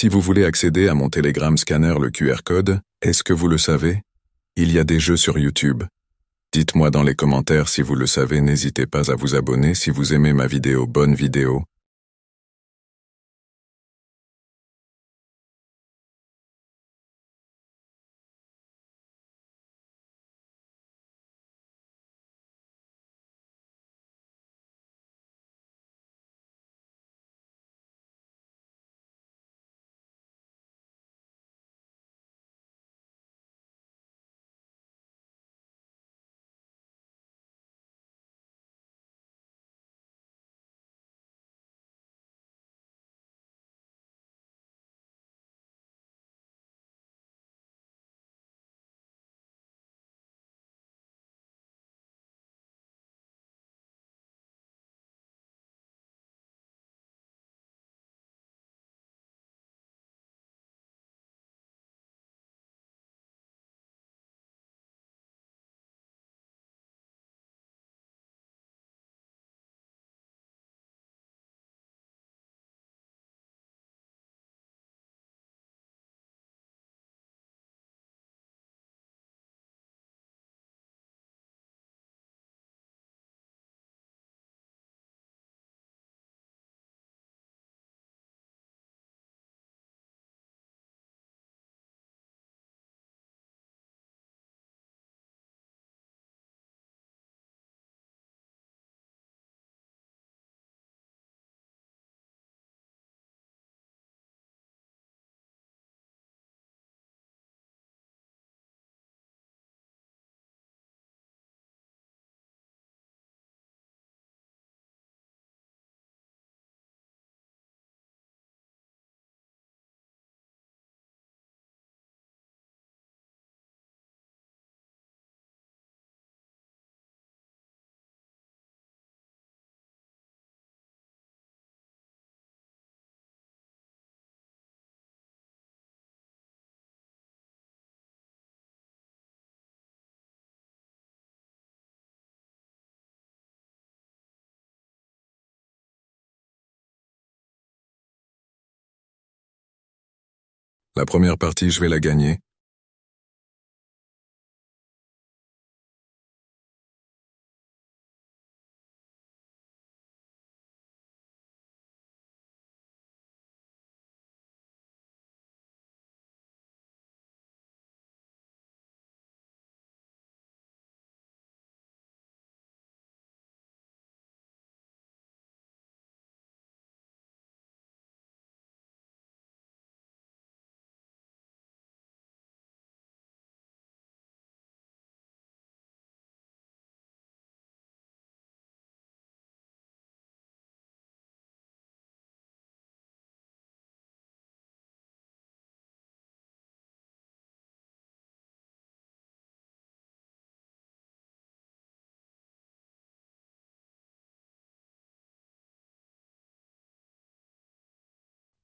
Si vous voulez accéder à mon Telegram Scanner le QR code, est-ce que vous le savez? Il y a des jeux sur YouTube. Dites-moi dans les commentaires si vous le savez, n'hésitez pas à vous abonner si vous aimez ma vidéo. Bonne vidéo. La première partie, je vais la gagner.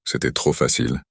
C'était trop facile.